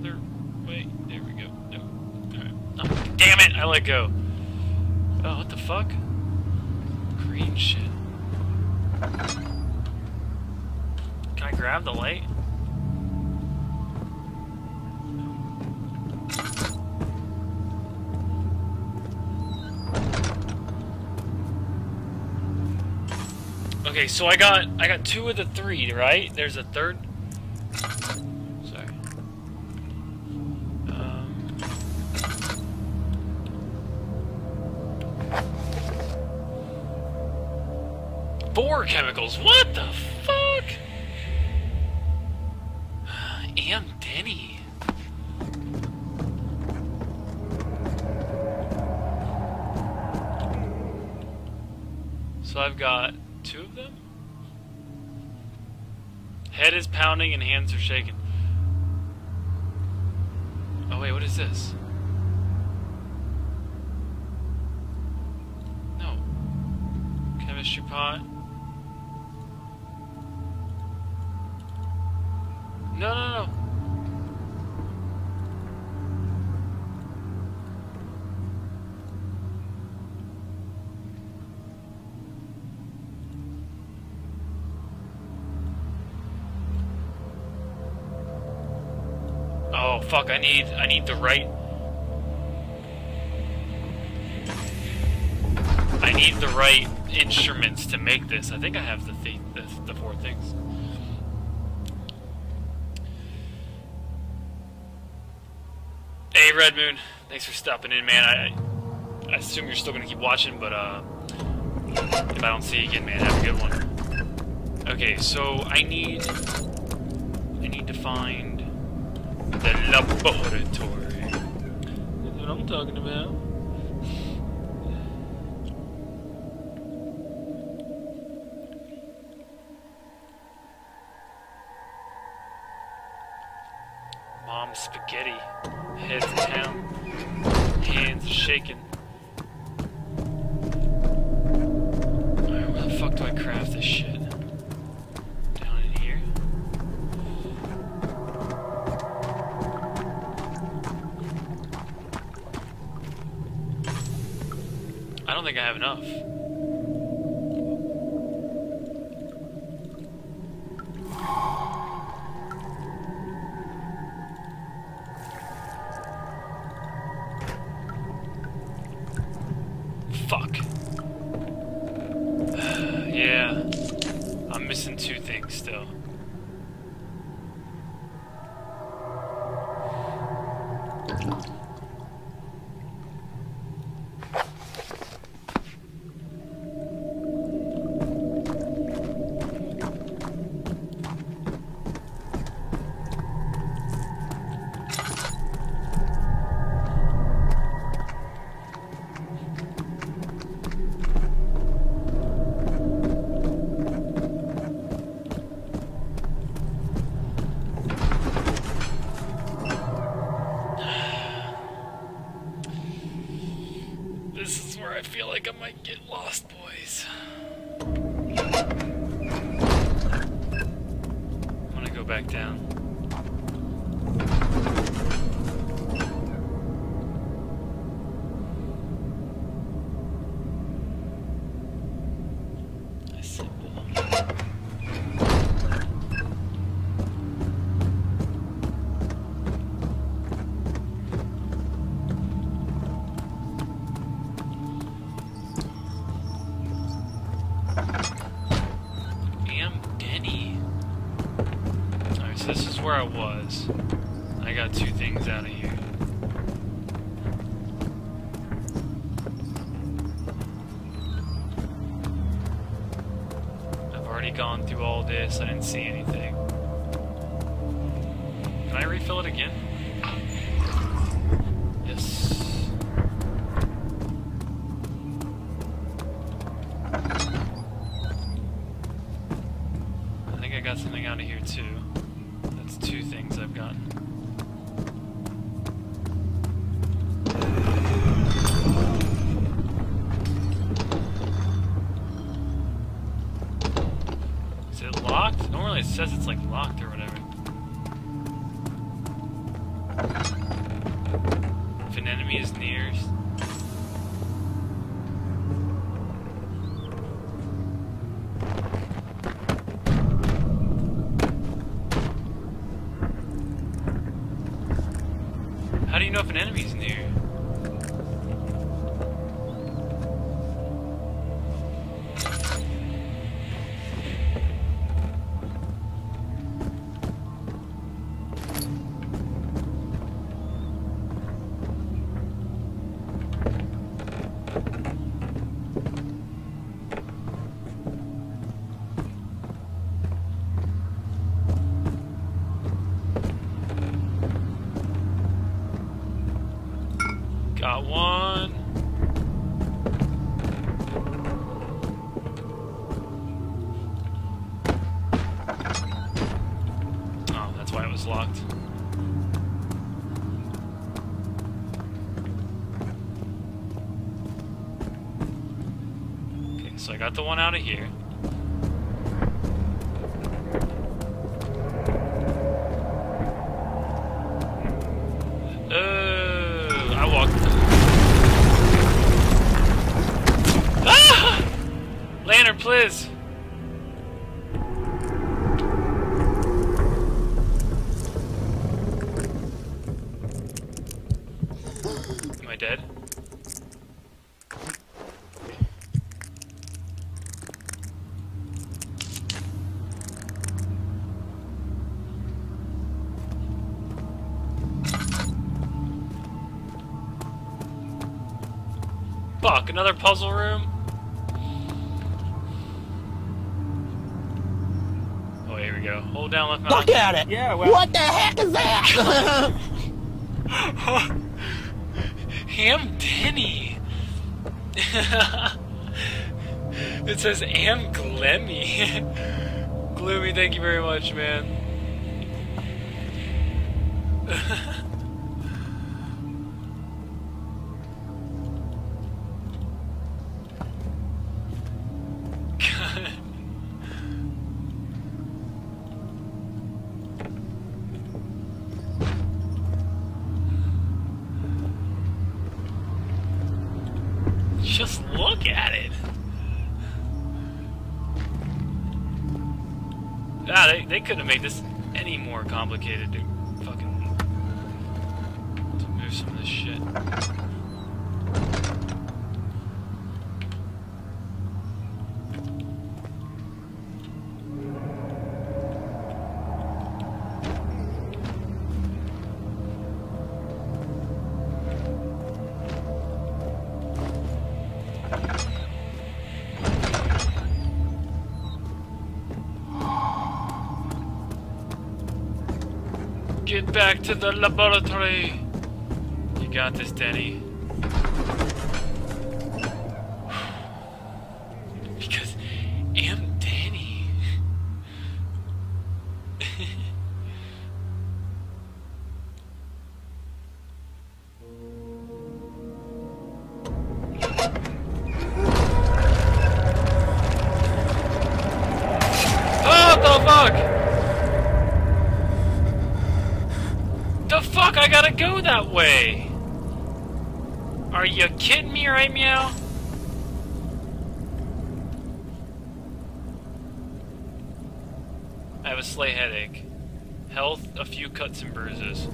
other way? There we go. No. Alright. Oh, damn it! I let go. Oh, what the fuck? Green shit. Can I grab the light? Okay, so I got I got two of the three, right? There's a third. Four chemicals. What the fuck? Am Denny. So I've got two of them? Head is pounding and hands are shaking. Oh wait, what is this? No. Chemistry pot. No, no, no. Oh fuck! I need I need the right. I need the right instruments to make this. I think I have the th the, the four things. Hey Red Moon, thanks for stopping in, man. I I assume you're still gonna keep watching, but uh, if I don't see you again, man, have a good one. Okay, so I need I need to find the laboratory. What I'm talking about. Shaking. Where the fuck do I craft this shit? Down in here? I don't think I have enough. 감사합니다. Back down. Where I was. I got two things out of here. I've already gone through all this. I didn't see anything. Can I refill it again? Yes. I think I got something out of here too two things I've gotten. Is it locked? Normally it says it's like locked or whatever. If an enemy is near, How do you know if an enemy's near? Was locked. Okay, so I got the one out of here. Fuck, another puzzle room? Oh, here we go. Hold down left mouse. Look at it! Yeah, well- What the heck is that? Ham Denny. it says Am Glemmy. Gloomy, thank you very much, man. Just look at it. Ah, they, they couldn't have made this any more complicated to fucking to move some of this shit. Get back to the laboratory. You got this, Danny. Gotta go that way! Are you kidding me right meow? I have a slight headache. Health, a few cuts and bruises.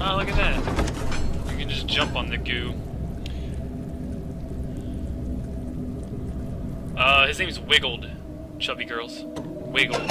Oh, look at that. You can just jump on the goo. Uh, his name's Wiggled. Chubby girls. Wiggled.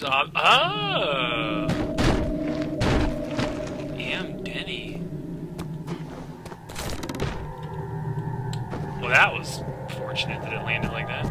You can ob- Oh! Denny. Well, that was fortunate that it landed like that.